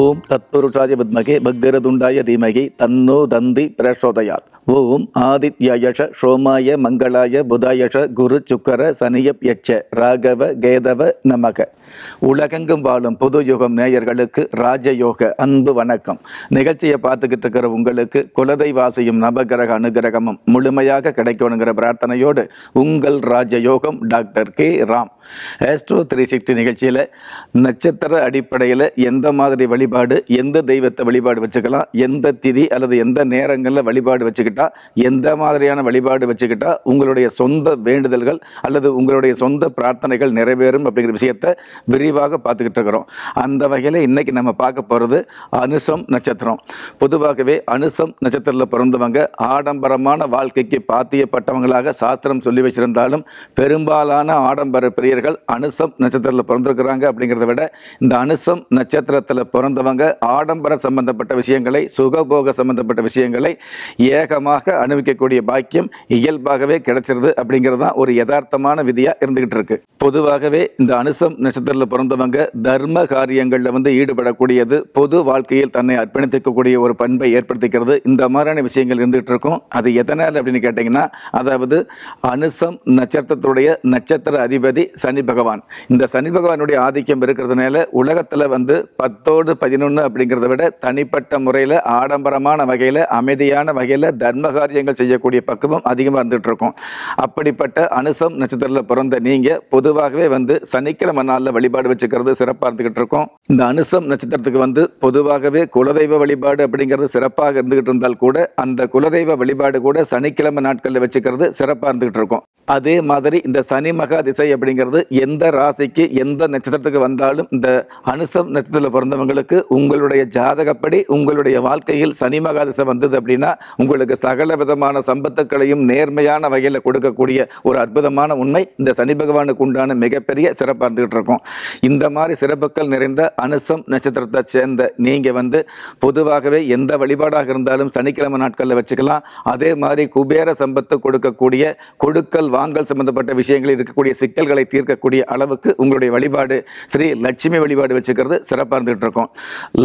ஓம் தத்புருஷாய வித்மகே பக்திரதுண்டாய தீமகி தன்னோ தந்தி பிரசோதயாத் ஓம் ஆதித்யாயஷ சோமாய மங்களாய புதாயஷ குரு சுக்கர சனியப்யட்ச ராகவ கேதவ நமக உலகெங்கும் வாழும் புது யுகம் நேயர்களுக்கு ராஜயோக அன்பு வணக்கம். நிகழ்ச்சியை பார்த்துக்கிட்டு இருக்கிற உங்களுக்கு குலதெய்வாசியும் நவகிரக அனுகிரகமும் முழுமையாக கிடைக்கணுங்கிற பிரார்த்தனையோடு உங்கள் ராஜயோகம் doctor K. Ram. Astro three sixty நிகழ்ச்சியில் நட்சத்திர அடிப்படையில் எந்த மாதிரி வழி வழிபாடு எந்த தெய்வத்தை வழிபாடு வச்சுக்கலாம் எந்த திதி அல்லது எந்த நேரங்களில் வழிபாடு வச்சுக்கிட்டா எந்த மாதிரியான வழிபாடு வச்சுக்கிட்டா உங்களுடைய சொந்த வேண்டுதல்கள் அல்லது உங்களுடைய சொந்த பிரார்த்தனைகள் நிறைவேறும் அப்படிங்கிற விஷயத்தை விரிவாக பார்த்துக்கிட்டு இருக்கிறோம். அந்த வகையில் இன்றைக்கி நம்ம பார்க்க போகிறது அனுசம் நட்சத்திரம். பொதுவாகவே அனுசம் நட்சத்திரத்தில் பிறந்தவங்க ஆடம்பரமான வாழ்க்கைக்கு பாத்தியப்பட்டவங்களாக சாஸ்திரம் சொல்லி வச்சிருந்தாலும் பெரும்பாலான ஆடம்பர பிரியர்கள் அனுசம் நட்சத்திரத்தில் பிறந்திருக்கிறாங்க அப்படிங்கிறத விட இந்த அனுசம் நட்சத்திரத்தில் பிறந்த வந்தவங்க ஆடம்பர சம்பந்தப்பட்ட விஷயங்களை சுகபோக சம்பந்தப்பட்ட விஷயங்களை ஏகமாக அனுபவிக்கக்கூடிய பாக்கியம் இயல்பாகவே கிடைச்சிருது அப்படிங்கிறது தான் ஒரு யதார்த்தமான விதியாக இருந்துகிட்டு இருக்கு. பொதுவாகவே இந்த அனுசம் நட்சத்திரத்தில் பிறந்தவங்க தர்ம காரியங்களில் வந்து ஈடுபடக்கூடியது பொது வாழ்க்கையில் தன்னை அர்ப்பணித்துக்கக்கூடிய ஒரு பண்பை ஏற்படுத்திக்கிறது இந்த மாதிரியான விஷயங்கள் இருந்துகிட்டு இருக்கும். அது எதனால் அப்படின்னு கேட்டிங்கன்னா அதாவது அனுசம் நட்சத்திரத்துடைய நட்சத்திர அதிபதி சனி பகவான். இந்த சனி பகவானுடைய ஆதிக்கம் இருக்கிறதுனால உலகத்தில் வந்து பத்தோடு பதினொன்று அப்படிங்கிறத விட தனிப்பட்ட முறையில் ஆடம்பரமான வகையில் அமைதியான வகையில் தர்ம காரியங்கள் செய்யக்கூடிய பக்குவம் அதிகமாக இருந்துகிட்டு இருக்கும். அப்படிப்பட்ட அனுசம் நட்சத்திரத்தில் பிறந்த நீங்கள் பொதுவாகவே வந்து சனிக்கிழமை நாளில் வழிபாடு வச்சுக்கிறது சிறப்பாக இருந்துகிட்டு இருக்கும். இந்த அனுசம் நட்சத்திரத்துக்கு வந்து பொதுவாகவே குலதெய்வ வழிபாடு அப்படிங்கிறது சிறப்பாக இருந்துகிட்டு இருந்தால் கூட அந்த குலதெய்வ வழிபாடு கூட சனிக்கிழமை நாட்களில் வச்சுக்கிறது சிறப்பாக இருந்துகிட்டு இருக்கும். அதே மாதிரி இந்த சனி மகா திசை அப்படிங்கிறது எந்த ராசிக்கு எந்த நட்சத்திரத்துக்கு வந்தாலும் இந்த அனுசம் நட்சத்திரத்தில் பிறந்தவங்களுக்கு உங்களுடைய ஜாதகப்படி உங்களுடைய வாழ்க்கையில் சனி மகாதிசை வந்தது அப்படின்னா உங்களுக்கு சகல விதமான சம்பத்துக்களையும் நேர்மையான வகையில் கொடுக்கக்கூடிய ஒரு அற்புதமான உண்மை இந்த சனி பகவானுக்கு உண்டான மிகப்பெரிய சிறப்பாக இருந்துகிட்டு இருக்கும். இந்த மாதிரி சிறப்புகள் நிறைந்த அனுசம் நட்சத்திரத்தை சேர்ந்த நீங்கள் வந்து பொதுவாகவே எந்த வழிபாடாக இருந்தாலும் சனிக்கிழமை நாட்களில் வச்சுக்கலாம். அதே மாதிரி குபேர சம்பத்து கொடுக்கக்கூடிய கொடுக்கல் வாங்கல் சம்பந்தப்பட்ட விஷயங்களில் இருக்கக்கூடிய சிக்கல்களை தீர்க்கக்கூடிய அளவுக்கு உங்களுடைய வழிபாடு ஸ்ரீ லட்சுமி வழிபாடு வச்சுக்கிறது சிறப்பாக இருந்துகிட்டு இருக்கும்.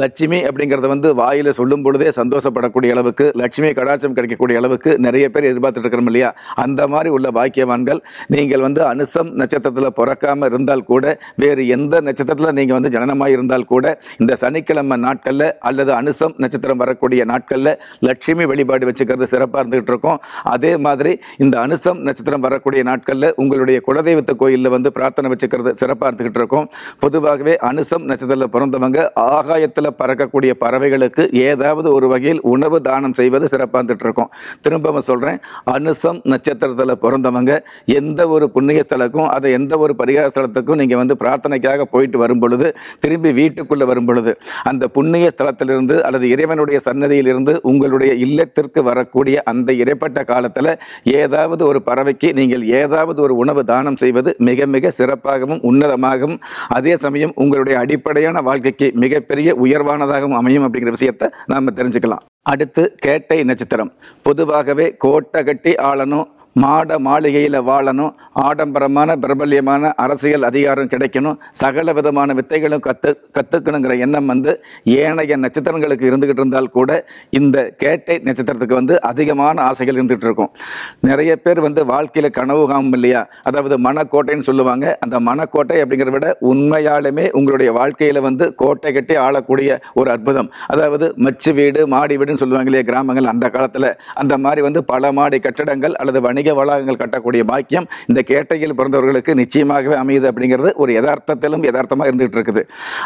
லட்சுமி அப்படிங்கிறத வந்து வாயில் சொல்லும் பொழுதே சந்தோஷப்படக்கூடிய அளவுக்கு லட்சுமி கடாச்சம் கிடைக்கக்கூடிய அளவுக்கு நிறைய பேர் எதிர்பார்த்துட்டு இருக்கிறோம் இல்லையா? அந்த மாதிரி உள்ள பாக்கியவான்கள் நீங்கள் வந்து அனுசம் நட்சத்திரத்தில் பிறக்காமல் இருந்தால் கூட வேறு எந்த நட்சத்திரத்தில் நீங்கள் வந்து ஜனனமாக இருந்தால் கூட இந்த சனிக்கிழமை நாட்களில் அல்லது அனுசம் நட்சத்திரம் வரக்கூடிய நாட்களில் லட்சுமி வழிபாடு வச்சுக்கிறது சிறப்பாக இருந்துகிட்டு இருக்கோம். அதே மாதிரி இந்த அனுசம் நட்சத்திரம் வரக்கூடிய நாட்களில் உங்களுடைய குலதெய்வத்த கோயிலில் வந்து பிரார்த்தனை வச்சுக்கிறது சிறப்பாக இருந்துகிட்டு இருக்கும். பொதுவாகவே அனுசம் நட்சத்திரத்தில் பிறந்தவங்க ஆகாயத்தில் பறக்கக்கூடிய பறவைகளுக்கு ஏதாவது ஒரு வகையில் உணவு தானம் செய்வது சிறப்பாந்துட்டு இருக்கும் திரும்பவும் சொல்கிறேன் அனுசம் நட்சத்திரத்தில் பிறந்தவங்க எந்த ஒரு புண்ணிய ஸ்தலக்கும் அதை எந்த ஒரு பரிகார ஸ்தலத்துக்கும் நீங்கள் வந்து பிரார்த்தனைக்காக போயிட்டு வரும் பொழுது திரும்பி வீட்டுக்குள்ளே வரும் பொழுது அந்த புண்ணிய ஸ்தலத்திலிருந்து அல்லது இறைவனுடைய சன்னதியிலிருந்து உங்களுடைய இல்லத்திற்கு வரக்கூடிய அந்த இடைப்பட்ட காலத்தில் ஏதாவது ஒரு பறவைக்கு நீங்கள் ஏதாவது ஒரு உணவு தானம் செய்வது மிக மிக சிறப்பாகவும் உன்னதமாகவும் அதே சமயம் உங்களுடைய அடிப்படையான வாழ்க்கைக்கு மிக மிகப்பெரிய உயர்வானதாகவும் அமையும் அப்படிங்கிற விஷயத்தை நாம் தெரிஞ்சுக்கலாம். அடுத்து கேட்டை நட்சத்திரம். பொதுவாகவே கோட்டை கட்டி ஆளணும். மாட மாளிகையில் வாழணும். ஆடம்பரமான பிரபல்யமான அரசியல் அதிகாரம் கிடைக்கணும். சகல விதமான வித்தைகளும் கற்று கற்றுக்கணுங்கிற எண்ணம் வந்து ஏனைய நட்சத்திரங்களுக்கு இருந்துக்கிட்டு இருந்தால் கூட இந்த கேட்டை நட்சத்திரத்துக்கு வந்து அதிகமான ஆசைகள் இருந்துகிட்டு இருக்கும். நிறைய பேர் வந்து வாழ்க்கையில் கனவு காணும் இல்லையா? அதாவது மனக்கோட்டைன்னு சொல்லுவாங்க. அந்த மனக்கோட்டை அப்படிங்கிறத விட உண்மையாலுமே உங்களுடைய வாழ்க்கையில் வந்து கோட்டை கட்டி ஆளக்கூடிய ஒரு அற்புதம். அதாவது மச்சு வீடு மாடி வீடுன்னு சொல்லுவாங்க இல்லையா கிராமங்கள் அந்த காலத்தில். அந்த மாதிரி வந்து பல மாடி கட்டடங்கள் அல்லது வணிக வளாகங்கள் கட்டக்கூடிய பாக்கியம் இந்த கேட்டையில் பிறந்தவர்களுக்கு நிச்சயமாகவே அமையுது அப்படிங்கிறது ஒரு யதார்த்தத்திலும் யதார்த்தமாக இருந்துகிட்டு இருக்குது.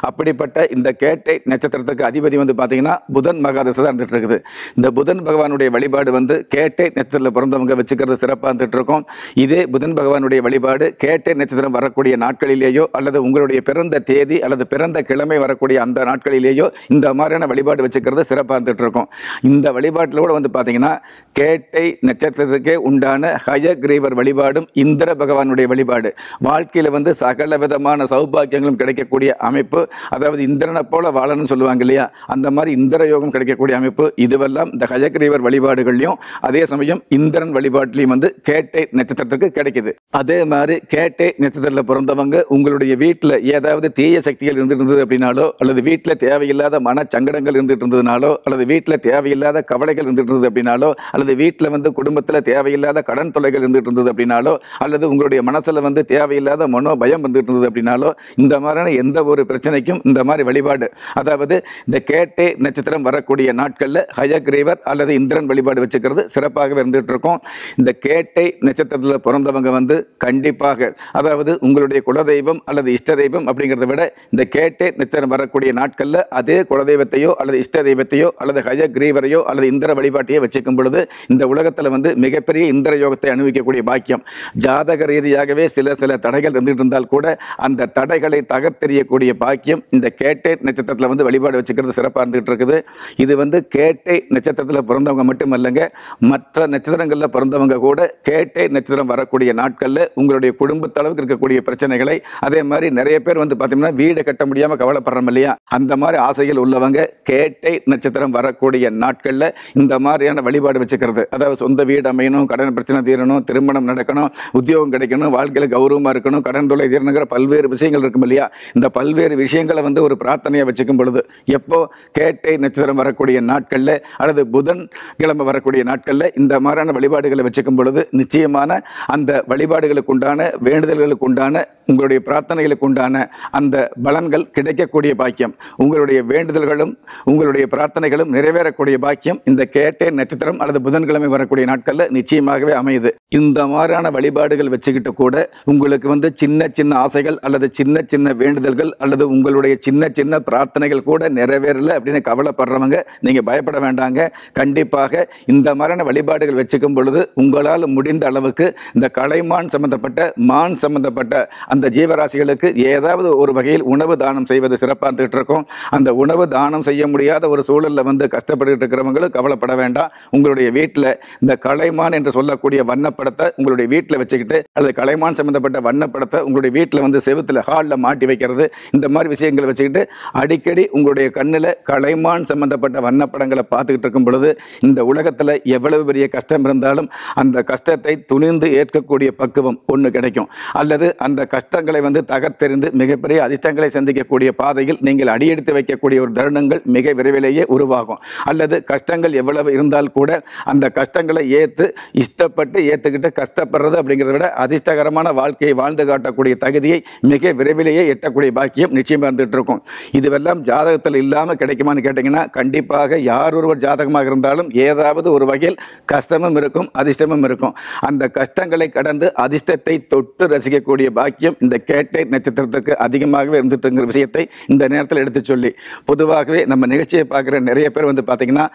அப்படிப்பட்ட இந்த கேட்டை நட்சத்திரத்துக்கு அதிபதி வந்து பார்த்தீங்கன்னா புதன் மகாதசை தான் இருந்துகிட்டு இருக்குது. இந்த புதன் பகவானுடைய வழிபாடு வந்து கேட்டை நட்சத்திரத்தில் பிறந்தவங்க வச்சுக்கிறது சிறப்பாக இருந்துகிட்டு இருக்கும். இதே புதன் பகவானுடைய வழிபாடு கேட்டை நட்சத்திரம் வரக்கூடிய நாட்களிலேயோ அல்லது உங்களுடைய பிறந்த தேதி அல்லது பிறந்த கிழமை வரக்கூடிய அந்த நாட்களிலேயோ இந்த மாதிரியான வழிபாடு வச்சுக்கிறது சிறப்பாக இருந்துகிட்டு இருக்கும். இந்த வழிபாட்டில் கூட வந்து பார்த்தீங்கன்னா கேட்டை நட்சத்திரத்துக்கே உண்டான ஹயக்ரீவர் வழிபாடும் இந்திர பகவானுடைய வழிபாடு. வாழ்க்கையில் வந்து சகல விதமான சௌபாக்கியங்களும் கிடைக்கக்கூடிய அமைப்பு. அதாவது இந்திரனை போல வாழணும்னு சொல்லுவாங்க இல்லையா? அந்த மாதிரி இந்திர யோகம் கிடைக்கக்கூடிய அமைப்பு. இதுவெல்லாம் இந்த ஹயக்ரீவர் வழிபாடுகள்லையும் அதே சமயம் இந்திரன் வழிபாட்டிலையும் வந்து கேட்டை நட்சத்திரத்துக்கு கிடைக்குது. அதே மாதிரி கேட்டை நட்சத்திரத்தில் பிறந்தவங்க உங்களுடைய வீட்டில் ஏதாவது தீய சக்திகள் இருந்துட்டு இருந்தது அப்படின்னாலோ அல்லது வீட்டில் தேவையில்லாத மன சங்கடங்கள் இருந்துட்டு இருந்ததுனாலோ அல்லது வீட்டில் தேவையில்லாத கவலைகள் இருந்துட்டு இருந்தது அப்படின்னாலோ அல்லது வீட்டில் வந்து குடும்பத்தில் தேவையில்லாத கடன் தொலைகள் இருந்துட்டு இருந்தது அப்படின்னாலோ அல்லது உங்களுடைய மனசில் வந்து தேவையில்லாத மனோ பயம் வந்துட்டு இருந்தது அப்படின்னாலோ இந்த மாதிரியான எந்த ஒரு பிரச்சனைக்கும் இந்த மாதிரி வழிபாடு அதாவது இந்த கேட்டை நட்சத்திரம் வரக்கூடிய நாட்களில் ஹயக்ரீவர் அல்லது இந்திரன் வழிபாடு வச்சுக்கிறது சிறப்பாகவே இருந்துகிட்டு இருக்கும். இந்த கேட்டை நட்சத்திரத்தில் பிறந்தவங்க வந்து கண்டிப்பாக அதாவது உங்களுடைய குலதெய்வம் அல்லது இஷ்ட தெய்வம் அப்படிங்கிறத விட இந்த கேட்டை நட்சத்திரம் வரக்கூடிய நாட்களில் அதே குலதெய்வத்தையோ அல்லது இஷ்ட தெய்வத்தையோ அல்லது ஹயக்ரீவரையோ அல்லது இந்திர வழிபாட்டையோ வச்சுக்கும் பொழுது இந்த உலகத்தில் வந்து மிகப்பெரிய இந்திர யோகத்தை அனுபவிக்கக்கூடிய பாக்கியம். ஜாதக ரீதியாகவே சில சில தடைகள் இருந்துட்டு இருந்தால் கூட அந்த தடைகளை தகர்த்தெறியக்கூடிய பாக்கியம் இந்த கேட்டை நட்சத்திரத்தில் வந்து வழிபாடு வச்சுக்கிறது சிறப்பாக இருந்துகிட்டு இருக்குது. இது வந்து கேட்டை நட்சத்திரத்தில் பிறந்தவங்க மட்டும் இல்லைங்க மற்ற நட்சத்திரங்களில் பிறந்தவங்க கூட கேட்டை நட்சத்திரம் வரக்கூடிய நாட்களில் உங்களுடைய குடும்பத்தளவுக்கு இருக்கக்கூடிய பிரச்சனைகளை அதே மாதிரி நிறைய பேர் வந்து பார்த்தீங்கன்னா வீடு கட்ட முடியாமல் கவலைப்படுறோம் இல்லையா? அந்த மாதிரி ஆசைகள் உள்ளவங்க கேட்டை நட்சத்திரம் வரக்கூடிய நாட்களில் இந்த மாதிரியான வழிபாடு வச்சுக்கிறது. அதாவது சொந்த வீடு அமையணும் கடன் பிரச்சனை தீரணும் திருமணம் நடக்கணும் உத்தியோகம் கிடைக்கணும் வாழ்க்கையில் கௌரவமாக இருக்கணும் கடன் தொலை தீரணுங்கிற பல்வேறு விஷயங்கள் இருக்கும் இல்லையா? இந்த பல்வேறு விஷயங்களை வந்து ஒரு பிரார்த்தனையை வச்சுக்கும் பொழுது எப்போ கேட்டை நட்சத்திரம் வரக்கூடிய நாட்களில் அல்லது புதன் கிழமை வரக்கூடிய நாட்களில் இந்த மாதிரியான வழிபாடுகளை வச்சுக்கும் பொழுது நிச்சயமான அந்த வழிபாடுகளுக்கு உண்டான வேண்டுதல்களுக்கு உண்டான உங்களுடைய பிரார்த்தனைகளுக்கு உண்டான அந்த பலன்கள் கிடைக்கக்கூடிய பாக்கியம். உங்களுடைய வேண்டுதல்களும் உங்களுடைய பிரார்த்தனைகளும் நிறைவேறக்கூடிய பாக்கியம் இந்த கேட்டை நட்சத்திரம் அல்லது புதன்கிழமை வரக்கூடிய நாட்களில் நிச்சயமாகவே அமையுது இந்த மாதிரியான வழிபாடுகள் வச்சுக்கிட்டு கூட உங்களுக்கு வந்து சின்ன சின்ன ஆசைகள் அல்லது சின்ன சின்ன வேண்டுதல்கள் அல்லது உங்களுடைய சின்ன சின்ன பிரார்த்தனைகள் கூட நிறைவேறல அப்படின்னு கவலைப்படுறவங்க நீங்க பயப்பட வேண்டாங்க. கண்டிப்பாக இந்த மாதிரியான வழிபாடுகள் வச்சுக்கும் பொழுது உங்களால் முடிந்த அளவுக்கு இந்த கலைமான் சம்பந்தப்பட்ட மான் சம்பந்தப்பட்ட அந்த ஜீவராசிகளுக்கு ஏதாவது ஒரு வகையில் உணவு தானம் செய்வது சிறப்பாக இருந்துகிட்டு இருக்கும். அந்த உணவு தானம் செய்ய முடியாத ஒரு சூழலில் வந்து கஷ்டப்பட்டு இருக்கிறவங்களும் கவலைப்பட வேண்டாம். உங்களுடைய வீட்டில் இந்த கலைமான் என்று சொல்லக்கூடிய வண்ணப்படத்தை உங்களுடைய வீட்டில் வச்சுக்கிட்டு அல்லது கலைமான் சம்பந்தப்பட்ட வண்ணப்படத்தை உங்களுடைய வீட்டில் வந்து செவத்தில் ஹாலில் மாட்டி வைக்கிறது இந்த மாதிரி விஷயங்களை வச்சுக்கிட்டு அடிக்கடி உங்களுடைய கண்ணில் கலைமான் சம்பந்தப்பட்ட வண்ணப்படங்களை பார்த்துக்கிட்டு இருக்கும் பொழுது இந்த உலகத்தில் எவ்வளவு பெரிய கஷ்டம் இருந்தாலும் அந்த கஷ்டத்தை துணிந்து ஏற்கக்கூடிய பக்குவம் ஒன்று கிடைக்கும். அல்லது அந்த கஷ்டங்களை வந்து தகர்த்தெறிந்து மிகப்பெரிய அதிர்ஷ்டங்களை சந்திக்கக்கூடிய பாதையில் நீங்கள் அடியெடுத்து வைக்கக்கூடிய ஒரு தருணங்கள் மிக விரைவிலேயே உருவாகும். அல்லது கஷ்டங்கள் எவ்வளவு இருந்தால் கூட அந்த கஷ்டங்களை ஏற்று இஷ்டப்பட்டு ஏற்றுக்கிட்டு கஷ்டப்படுறது அப்படிங்கிறத விட அதிர்ஷ்டகரமான வாழ்க்கையை வாழ்ந்து காட்டக்கூடிய தகுதியை மிக விரைவிலேயே எட்டக்கூடிய பாக்கியம் நிச்சயமாக இருந்துகிட்டு இருக்கும். இதுவெல்லாம் ஜாதகத்தில் இல்லாமல் கிடைக்குமான்னு கேட்டிங்கன்னா கண்டிப்பாக யார் ஒருவர் ஜாதகமாக இருந்தாலும் ஏதாவது ஒரு வகையில் கஷ்டமும் இருக்கும் அதிர்ஷ்டமும் இருக்கும். அந்த கஷ்டங்களை கடந்து அதிர்ஷ்டத்தை தொட்டு ரசிக்கக்கூடிய பாக்கியம் இந்த கேட்டை நட்சத்திரத்துக்கு அதிகமாகவே இருந்துட்டுங்கிற விஷயத்தை இந்த நேரத்தில் எடுத்து சொல்லி பொதுவாகவே நம்ம நிகழ்ச்சியை பார்க்குற நிறைய பேர் வந்து பார்த்தீங்கன்னா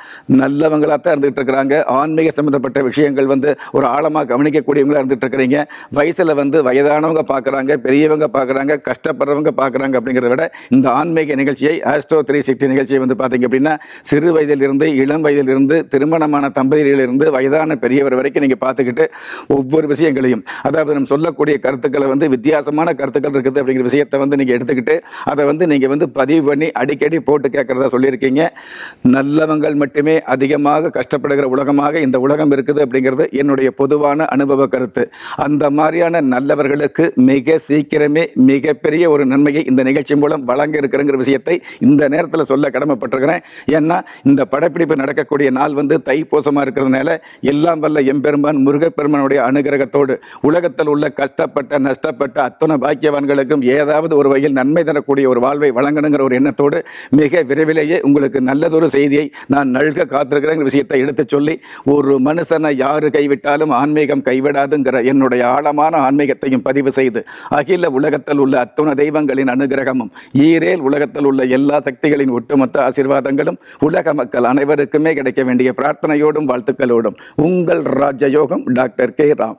நல்லவங்களாக தான் இருந்துகிட்டு இருக்கிறாங்க. ஆன்மீக சம்மந்தப்பட்ட விஷயங்கள் வந்து ஒரு ஆழமாக கவனிக்கக்கூடியவங்களாக இருந்துகிட்ருக்குறீங்க இருக்கிறீங்க வயசில் வந்து வயதானவங்க பார்க்குறாங்க பெரியவங்க பார்க்குறாங்க கஷ்டப்படுறவங்க பார்க்குறாங்க அப்படிங்கிறத விட இந்த ஆன்மீக நிகழ்ச்சியை ஆஸ்ட்ரோ த்ரீ சிக்ஸ்டி நிகழ்ச்சியை வந்து பார்த்தீங்க அப்படின்னா சிறு வயதிலிருந்து இளம் வயதிலிருந்து திருமணமான தம்பதியிலிருந்து வயதான பெரியவர் வரைக்கும் நீங்கள் பார்த்துக்கிட்டு ஒவ்வொரு விஷயங்களையும் அதாவது நம்ம சொல்லக்கூடிய கருத்துக்களை வந்து வித்தியாசமான கருத்துக்கள் இருக்குது அப்படிங்கிற விஷயத்தை வந்து நீங்கள் எடுத்துக்கிட்டு அதை வந்து நீங்கள் வந்து பதிவு பண்ணி அடிக்கடி போட்டு கேட்குறதா சொல்லியிருக்கீங்க. நல்லவங்கள் மட்டுமே அதிகமாக கஷ்டப்படுகிற உலகமாக இந்த உலகம் இருக்குது அப்படிங்கிறது என்னுடைய பொதுவான அனுபவ கருத்து. அந்த மாதிரியான நல்லவர்களுக்கு மிக சீக்கிரமே மிகப்பெரிய ஒரு நன்மையை இந்த நிகழ்ச்சி மூலம் வழங்க இருக்கிறங்கிற விஷயத்தை இந்த நேரத்தில் சொல்ல கடமைப்பட்டிருக்கிறேன். ஏன்னா இந்த படப்பிடிப்பு நடக்கக்கூடிய நாள் வந்து தைப்பூசமாக இருக்கிறதுனால எல்லாம் வல்ல எம்பெருமான் முருகப்பெருமானுடைய அனுகிரகத்தோடு உலகத்தில் உள்ள கஷ்டப்பட்ட நஷ்டப்பட்ட அத்தனை பாக்கியவான்களுக்கும் ஏதாவது ஒரு வகையில் நன்மை தரக்கூடிய ஒரு வாழ்வை வழங்கணுங்கிற ஒரு எண்ணத்தோடு மிக விரைவிலேயே உங்களுக்கு நல்லதொரு செய்தியை நான் நல்க காத்திருக்கிறேங்கிற விஷயத்தை எடுத்துச் சொல்லி ஒரு மனுஷனை யாரு கைவிட்டாலும் ஆன்மீகம் கைவிடாதுங்கிற என்னுடைய ஆழமான ஆன்மீகத்தையும் பதிவு செய்து அகில உலகத்தில் உள்ள அத்துண தெய்வங்களின் அனுகிரகமும் ஈரேல் உலகத்தில் உள்ள எல்லா சக்திகளின் ஒட்டுமொத்த ஆசீர்வாதங்களும் உலக மக்கள் அனைவருக்குமே கிடைக்க வேண்டிய பிரார்த்தனையோடும் வாழ்த்துக்களோடும். உங்கள் ராஜயோகம் டாக்டர் கே ராம்.